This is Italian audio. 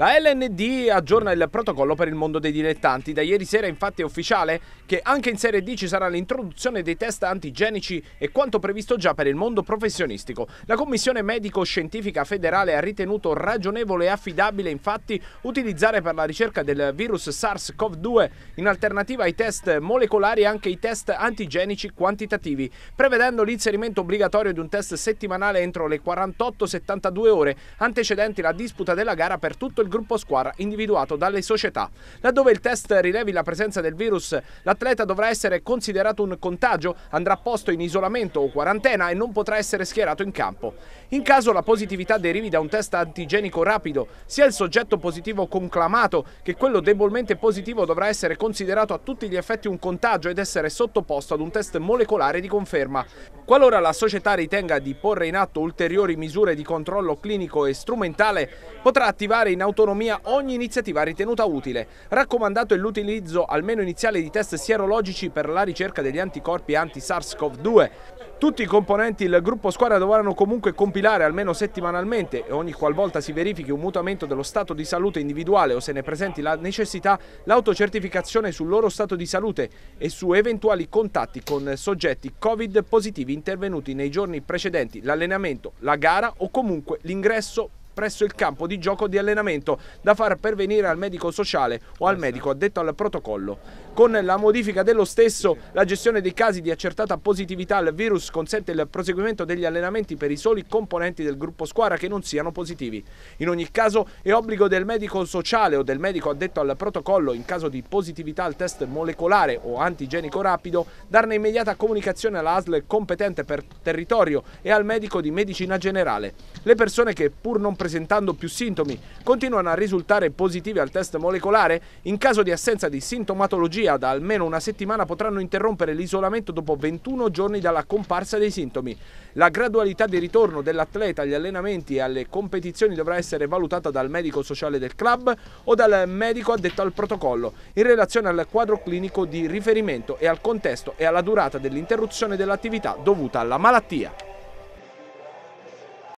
La LND aggiorna il protocollo per il mondo dei dilettanti. Da ieri sera infatti è ufficiale che anche in Serie D ci sarà l'introduzione dei test antigenici e quanto previsto già per il mondo professionistico. La Commissione Medico-Scientifica Federale ha ritenuto ragionevole e affidabile infatti utilizzare per la ricerca del virus SARS-CoV-2 in alternativa ai test molecolari anche i test antigenici quantitativi, prevedendo l'inserimento obbligatorio di un test settimanale entro le 48-72 ore antecedenti la disputa della gara per tutto il gruppo squadra individuato dalle società. Laddove il test rilevi la presenza del virus, l'atleta dovrà essere considerato un contagio, andrà posto in isolamento o quarantena e non potrà essere schierato in campo. In caso la positività derivi da un test antigenico rapido, sia il soggetto positivo conclamato che quello debolmente positivo dovrà essere considerato a tutti gli effetti un contagio ed essere sottoposto ad un test molecolare di conferma. Qualora la società ritenga di porre in atto ulteriori misure di controllo clinico e strumentale, potrà attivare in autonomia autonomia ogni iniziativa ritenuta utile. Raccomandato è l'utilizzo almeno iniziale di test sierologici per la ricerca degli anticorpi anti-SARS-CoV-2. Tutti i componenti del gruppo squadra dovranno comunque compilare almeno settimanalmente e ogni qualvolta si verifichi un mutamento dello stato di salute individuale o se ne presenti la necessità l'autocertificazione sul loro stato di salute e su eventuali contatti con soggetti Covid positivi intervenuti nei giorni precedenti l'allenamento, la gara o comunque l'ingresso presso il campo di gioco di allenamento da far pervenire al medico sociale o al medico addetto al protocollo. Con la modifica dello stesso, la gestione dei casi di accertata positività al virus consente il proseguimento degli allenamenti per i soli componenti del gruppo squadra che non siano positivi. In ogni caso è obbligo del medico sociale o del medico addetto al protocollo in caso di positività al test molecolare o antigenico rapido darne immediata comunicazione alla ASL competente per territorio e al medico di medicina generale. Le persone che pur non presentando più sintomi continuano a risultare positivi al test molecolare in caso di assenza di sintomatologia da almeno una settimana potranno interrompere l'isolamento dopo 21 giorni dalla comparsa dei sintomi. La gradualità di ritorno dell'atleta agli allenamenti e alle competizioni dovrà essere valutata dal medico sociale del club o dal medico addetto al protocollo, in relazione al quadro clinico di riferimento e al contesto e alla durata dell'interruzione dell'attività dovuta alla malattia.